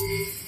Peace.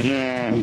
Yeah.